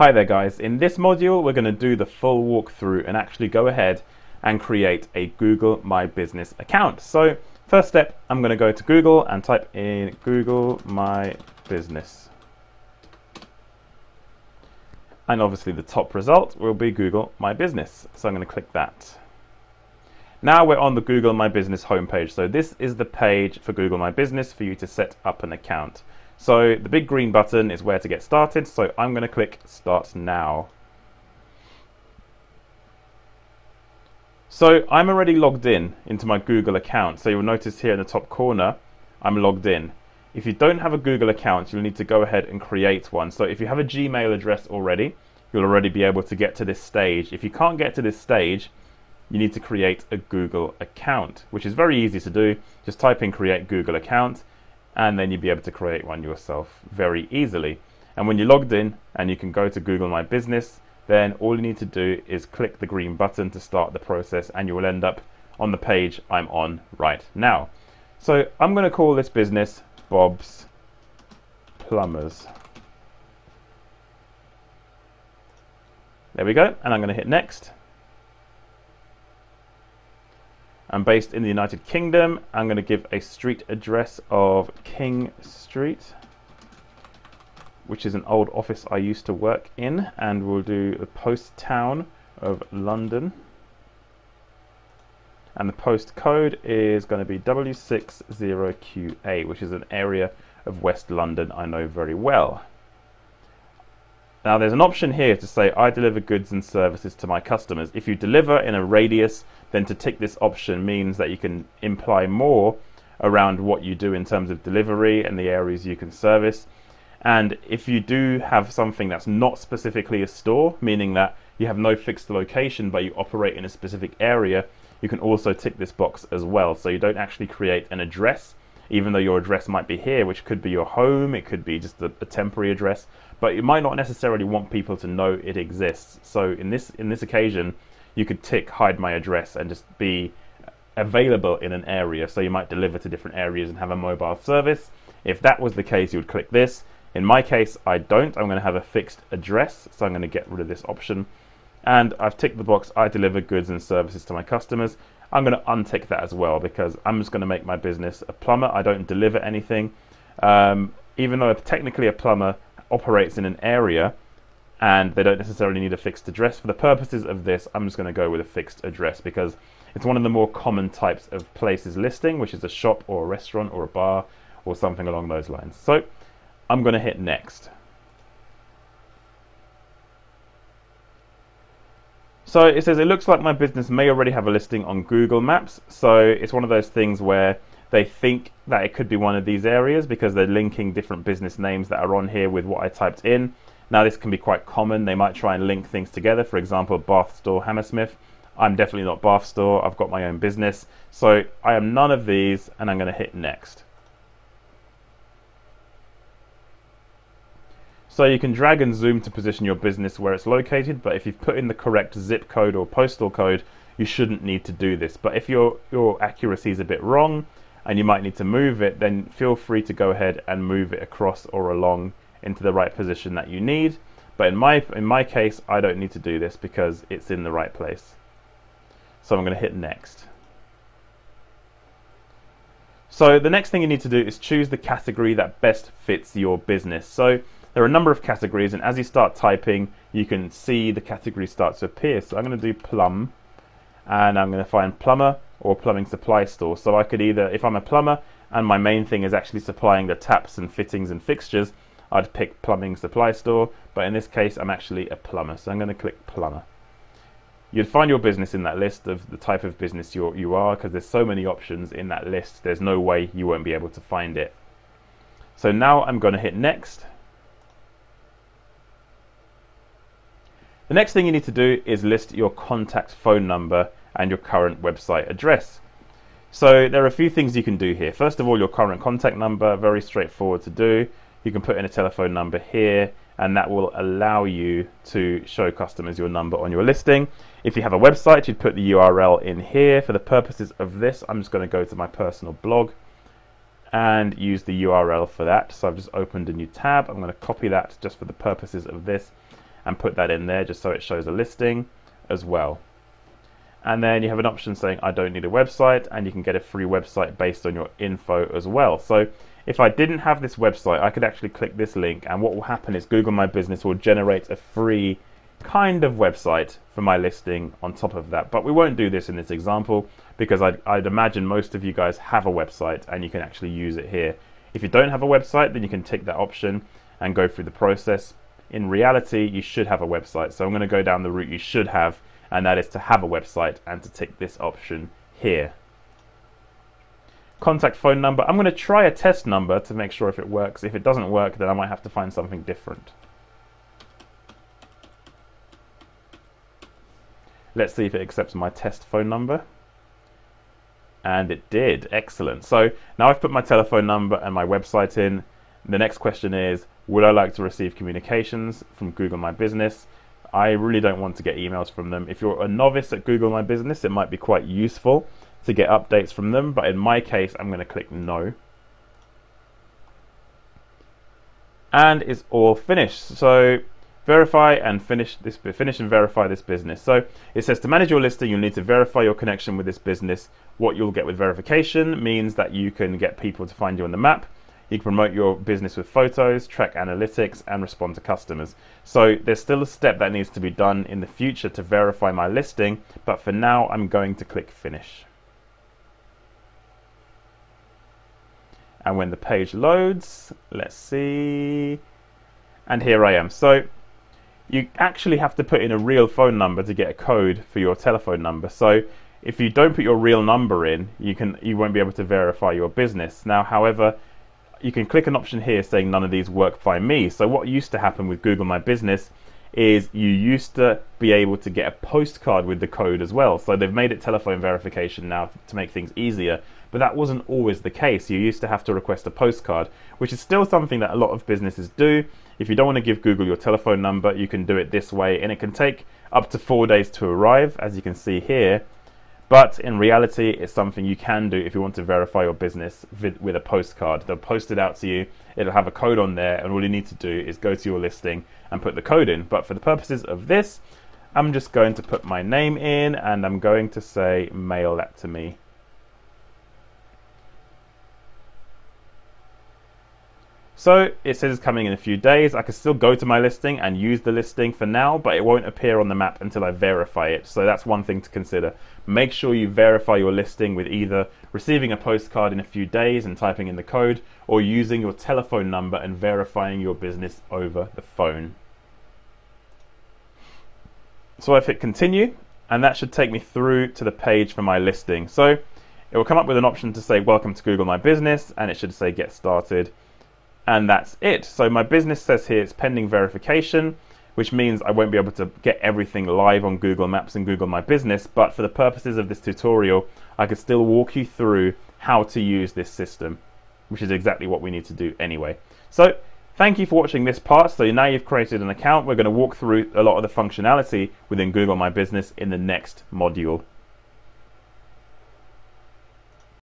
Hi there guys, in this module we're going to do the full walkthrough and actually go ahead and create a Google My Business account. So first step, I'm going to go to Google and type in Google My Business. And obviously the top result will be Google My Business. So I'm going to click that. Now we're on the Google My Business homepage. So this is the page for Google My Business for you to set up an account. So the big green button is where to get started. So I'm going to click Start Now. So I'm already logged in into my Google account. So you'll notice here in the top corner, I'm logged in. If you don't have a Google account, you'll need to go ahead and create one. So if you have a Gmail address already, you'll already be able to get to this stage. If you can't get to this stage, you need to create a Google account, which is very easy to do. Just type in create Google account and then you'll be able to create one yourself very easily. And when you're logged in and you can go to Google My Business, then all you need to do is click the green button to start the process and you will end up on the page I'm on right now. So I'm going to call this business Bob's Plumbers. There we go, and I'm going to hit next. I'm based in the United Kingdom. I'm going to give a street address of King Street, which is an old office I used to work in, and we'll do the post town of London. And the post code is going to be W60QA, which is an area of West London I know very well. Now there's an option here to say I deliver goods and services to my customers. If you deliver in a radius, then to tick this option means that you can imply more around what you do in terms of delivery and the areas you can service. And if you do have something that's not specifically a store, meaning that you have no fixed location but you operate in a specific area, you can also tick this box as well. So you don't actually create an address, even though your address might be here, which could be your home, it could be just a, a temporary address, but you might not necessarily want people to know it exists. So in this in this occasion, you could tick hide my address and just be available in an area. So you might deliver to different areas and have a mobile service. If that was the case, you would click this. In my case, I don't. I'm going to have a fixed address, so I'm going to get rid of this option. And I've ticked the box, I deliver goods and services to my customers. I'm going to untick that as well because I'm just going to make my business a plumber. I don't deliver anything. Um, even though technically a plumber operates in an area and they don't necessarily need a fixed address. For the purposes of this, I'm just going to go with a fixed address because it's one of the more common types of places listing, which is a shop or a restaurant or a bar or something along those lines. So I'm going to hit next. So it says it looks like my business may already have a listing on Google Maps. So it's one of those things where they think that it could be one of these areas because they're linking different business names that are on here with what I typed in. Now this can be quite common. They might try and link things together. For example, Bath Store Hammersmith. I'm definitely not Bath Store. I've got my own business. So I am none of these and I'm going to hit next. So you can drag and zoom to position your business where it's located, but if you've put in the correct zip code or postal code, you shouldn't need to do this. But if your, your accuracy is a bit wrong, and you might need to move it, then feel free to go ahead and move it across or along into the right position that you need. But in my, in my case, I don't need to do this because it's in the right place. So I'm going to hit next. So the next thing you need to do is choose the category that best fits your business. So there are a number of categories and as you start typing, you can see the category start to appear. So I'm going to do plum and I'm going to find plumber or plumbing supply store. So I could either, if I'm a plumber and my main thing is actually supplying the taps and fittings and fixtures, I'd pick plumbing supply store. But in this case, I'm actually a plumber. So I'm going to click plumber. You'd find your business in that list of the type of business you're, you are because there's so many options in that list. There's no way you won't be able to find it. So now I'm going to hit next. The next thing you need to do is list your contact phone number and your current website address. So there are a few things you can do here. First of all, your current contact number, very straightforward to do. You can put in a telephone number here and that will allow you to show customers your number on your listing. If you have a website, you'd put the URL in here. For the purposes of this, I'm just going to go to my personal blog and use the URL for that. So I've just opened a new tab. I'm going to copy that just for the purposes of this and put that in there just so it shows a listing as well. And then you have an option saying I don't need a website and you can get a free website based on your info as well. So if I didn't have this website, I could actually click this link and what will happen is Google My Business will generate a free kind of website for my listing on top of that. But we won't do this in this example because I'd, I'd, imagine most of you guys have a website and you can actually use it here. If you don't have a website, then you can tick that option and go through the process. In reality, you should have a website. So I'm going to go down the route you should have, and that is to have a website and to tick this option here. Contact phone number. I'm going to try a test number to make sure if it works. If it doesn't work, then I might have to find something different. Let's see if it accepts my test phone number. And it did. Excellent. So now I've put my telephone number and my website in. The next question is, would I like to receive communications from Google My Business? I really don't want to get emails from them. If you're a novice at Google My Business, it might be quite useful to get updates from them, but in my case, I'm going to click no. And it's all finished. So verify and finish this finish and verify this business. So it says to manage your listing, you'll need to verify your connection with this business. What you'll get with verification means that you can get people to find you on the map. You can promote your business with photos, track analytics, and respond to customers. So there's still a step that needs to be done in the future to verify my listing, but for now I'm going to click finish. And when the page loads, let's see, and here I am. So you actually have to put in a real phone number to get a code for your telephone number. So if you don't put your real number in, you can you won't be able to verify your business. Now, however, you can click an option here saying none of these work by me. So what used to happen with Google My Business is you used to be able to get a postcard with the code as well. So they've made it telephone verification now to make things easier, but that wasn't always the case. You used to have to request a postcard, which is still something that a lot of businesses do. If you don't want to give Google your telephone number, you can do it this way, and it can take up to four days to arrive, as you can see here. But in reality, it's something you can do if you want to verify your business with a postcard. They'll post it out to you, it'll have a code on there, and all you need to do is go to your listing and put the code in. But for the purposes of this, I'm just going to put my name in and I'm going to say mail that to me. So it says it's coming in a few days. I can still go to my listing and use the listing for now, but it won't appear on the map until I verify it. So that's one thing to consider. Make sure you verify your listing with either receiving a postcard in a few days and typing in the code, or using your telephone number and verifying your business over the phone. So I hit continue, and that should take me through to the page for my listing. So it will come up with an option to say welcome to Google My Business, and it should say get started and that's it. So my business says here it's pending verification, which means I won't be able to get everything live on Google Maps and Google My Business, but for the purposes of this tutorial, I could still walk you through how to use this system, which is exactly what we need to do anyway. So thank you for watching this part. So now you've created an account, we're going to walk through a lot of the functionality within Google My Business in the next module.